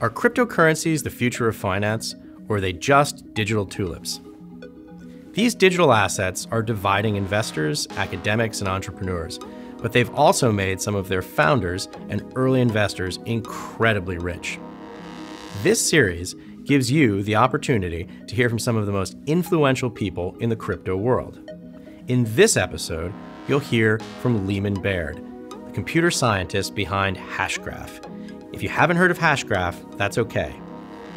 Are cryptocurrencies the future of finance, or are they just digital tulips? These digital assets are dividing investors, academics, and entrepreneurs, but they've also made some of their founders and early investors incredibly rich. This series gives you the opportunity to hear from some of the most influential people in the crypto world. In this episode, you'll hear from Leemon Baird, the computer scientist behind Hashgraph. If you haven't heard of Hashgraph, that's okay.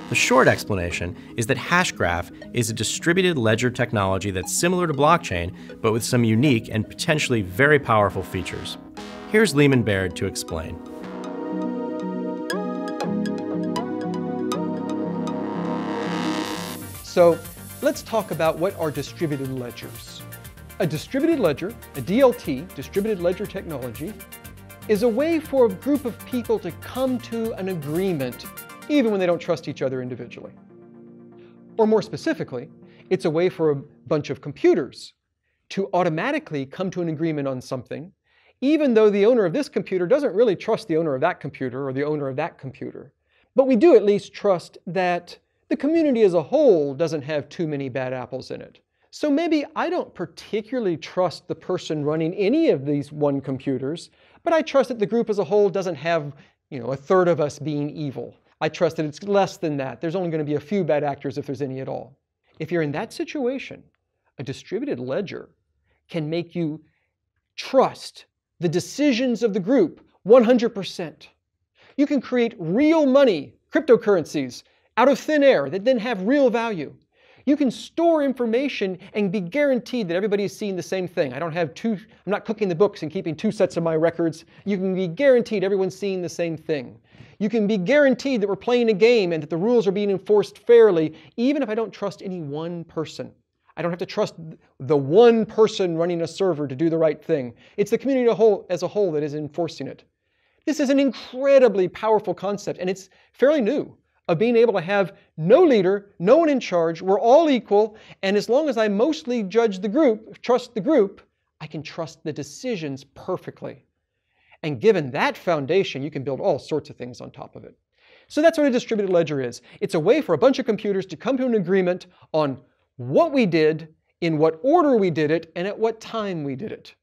The short explanation is that Hashgraph is a distributed ledger technology that's similar to blockchain, but with some unique and potentially very powerful features. Here's Leemon Baird to explain. So let's talk about what are distributed ledgers. A distributed ledger, a DLT, distributed ledger technology, is a way for a group of people to come to an agreement even when they don't trust each other individually. Or more specifically, it's a way for a bunch of computers to automatically come to an agreement on something, even though the owner of this computer doesn't really trust the owner of that computer or the owner of that computer. But we do at least trust that the community as a whole doesn't have too many bad apples in it. So maybe I don't particularly trust the person running any of these one computers, but I trust that the group as a whole doesn't have, you know, a third of us being evil. I trust that it's less than that. There's only going to be a few bad actors if there's any at all. If you're in that situation, a distributed ledger can make you trust the decisions of the group 100%. You can create real money, cryptocurrencies, out of thin air that then have real value. You can store information and be guaranteed that everybody is seeing the same thing. I don't have two, I'm not cooking the books and keeping two sets of my records. You can be guaranteed everyone's seeing the same thing. You can be guaranteed that we're playing a game and that the rules are being enforced fairly, even if I don't trust any one person. I don't have to trust the one person running a server to do the right thing. It's the community as a whole that is enforcing it. This is an incredibly powerful concept, and it's fairly new of being able to have no leader, no one in charge, we're all equal, and as long as I mostly judge the group, trust the group, I can trust the decisions perfectly. And given that foundation, you can build all sorts of things on top of it. So that's what a distributed ledger is. It's a way for a bunch of computers to come to an agreement on what we did, in what order we did it, and at what time we did it.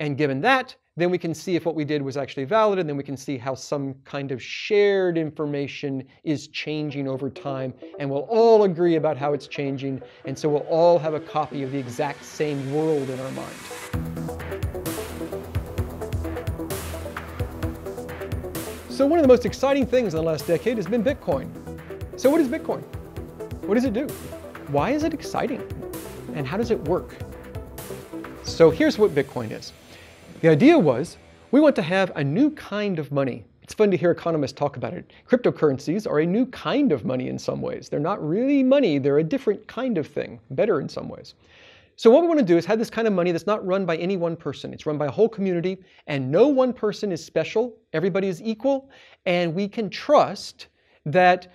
And given that, then we can see if what we did was actually valid, and then we can see how some kind of shared information is changing over time, and we'll all agree about how it's changing, and so we'll all have a copy of the exact same world in our mind. So one of the most exciting things in the last decade has been Bitcoin. So what is Bitcoin? What does it do? Why is it exciting? And how does it work? So here's what Bitcoin is. The idea was we want to have a new kind of money. It's fun to hear economists talk about it. Cryptocurrencies are a new kind of money in some ways. They're not really money, they're a different kind of thing, better in some ways. So what we want to do is have this kind of money that's not run by any one person. It's run by a whole community, and no one person is special. Everybody is equal, and we can trust that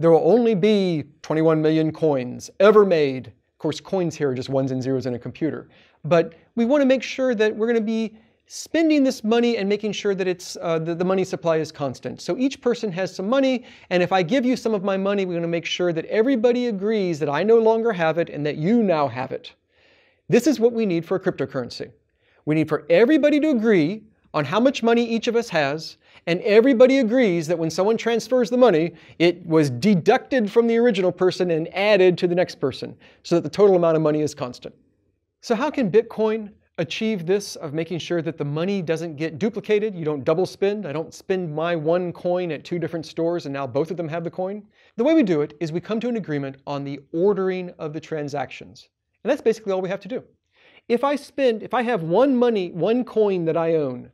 there will only be 21 million coins ever made. Of course, coins here are just ones and zeros in a computer. But we want to make sure that we're going to be spending this money and making sure that it's uh, the, the money supply is constant. So each person has some money, and if I give you some of my money, we're going to make sure that everybody agrees that I no longer have it and that you now have it. This is what we need for a cryptocurrency. We need for everybody to agree on how much money each of us has, and everybody agrees that when someone transfers the money, it was deducted from the original person and added to the next person, so that the total amount of money is constant. So how can Bitcoin achieve this of making sure that the money doesn't get duplicated. You don't double spend. I don't spend my one coin at two different stores and now both of them have the coin. The way we do it is we come to an agreement on the ordering of the transactions. And that's basically all we have to do. If I spend, if I have one money, one coin that I own,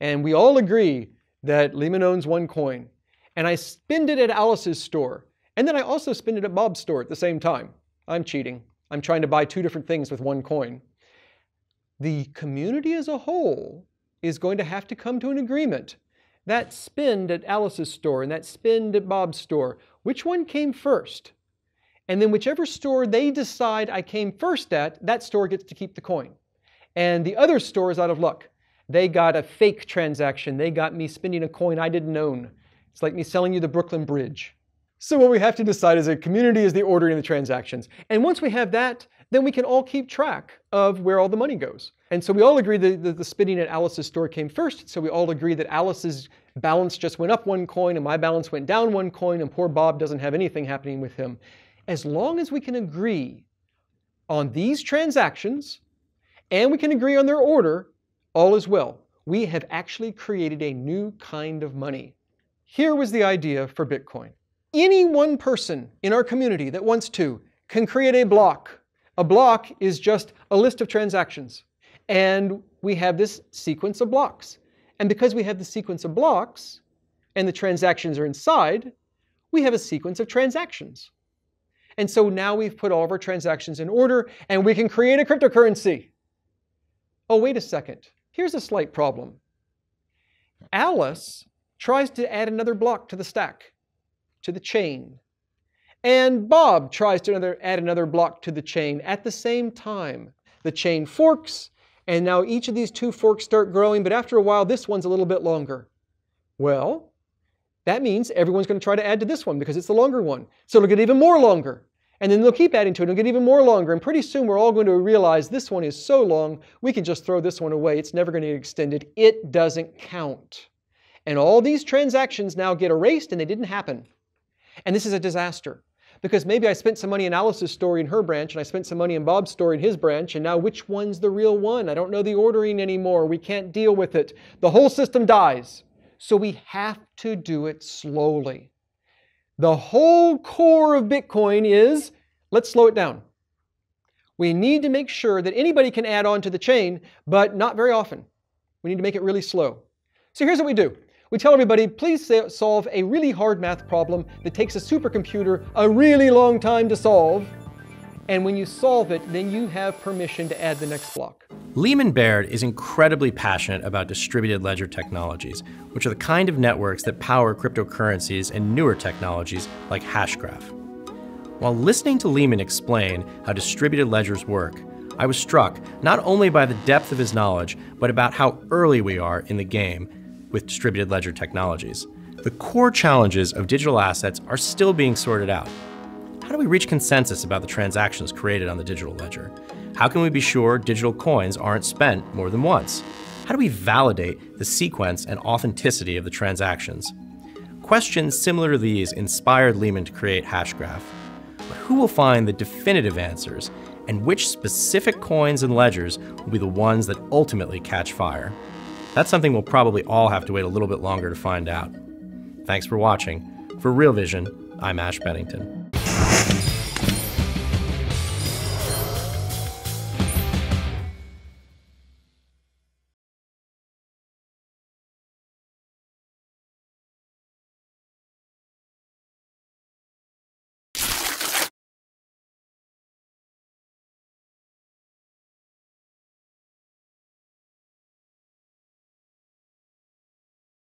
and we all agree that Leemon owns one coin, and I spend it at Alice's store, and then I also spend it at Bob's store at the same time, I'm cheating. I'm trying to buy two different things with one coin the community as a whole is going to have to come to an agreement. That spend at Alice's store and that spend at Bob's store, which one came first? And then whichever store they decide I came first at, that store gets to keep the coin. And the other store is out of luck. They got a fake transaction. They got me spending a coin I didn't own. It's like me selling you the Brooklyn Bridge. So what we have to decide as a community is the ordering of the transactions. And once we have that, then we can all keep track of where all the money goes. And so we all agree that the, the spinning at Alice's store came first. So we all agree that Alice's balance just went up one coin and my balance went down one coin and poor Bob doesn't have anything happening with him. As long as we can agree on these transactions and we can agree on their order, all is well. We have actually created a new kind of money. Here was the idea for Bitcoin. Any one person in our community that wants to can create a block. A block is just a list of transactions. And we have this sequence of blocks. And because we have the sequence of blocks and the transactions are inside, we have a sequence of transactions. And so now we've put all of our transactions in order and we can create a cryptocurrency. Oh, wait a second. Here's a slight problem. Alice tries to add another block to the stack, to the chain. And Bob tries to another, add another block to the chain at the same time. The chain forks, and now each of these two forks start growing, but after a while, this one's a little bit longer. Well, that means everyone's going to try to add to this one because it's the longer one. So it'll get even more longer. And then they'll keep adding to it. It'll get even more longer. And pretty soon we're all going to realize this one is so long, we can just throw this one away. It's never going to get extended. It doesn't count. And all these transactions now get erased and they didn't happen. And this is a disaster. Because maybe I spent some money in Alice's story in her branch, and I spent some money in Bob's story in his branch, and now which one's the real one? I don't know the ordering anymore. We can't deal with it. The whole system dies. So we have to do it slowly. The whole core of Bitcoin is let's slow it down. We need to make sure that anybody can add on to the chain, but not very often. We need to make it really slow. So here's what we do we tell everybody, please solve a really hard math problem that takes a supercomputer a really long time to solve. And when you solve it, then you have permission to add the next block. Leemon Baird is incredibly passionate about distributed ledger technologies, which are the kind of networks that power cryptocurrencies and newer technologies like Hashgraph. While listening to Leemon explain how distributed ledgers work, I was struck not only by the depth of his knowledge, but about how early we are in the game with distributed ledger technologies. The core challenges of digital assets are still being sorted out. How do we reach consensus about the transactions created on the digital ledger? How can we be sure digital coins aren't spent more than once? How do we validate the sequence and authenticity of the transactions? Questions similar to these inspired Leemon to create Hashgraph. But who will find the definitive answers, and which specific coins and ledgers will be the ones that ultimately catch fire? That's something we'll probably all have to wait a little bit longer to find out. Thanks for watching. For Real Vision, I'm Ash Bennington.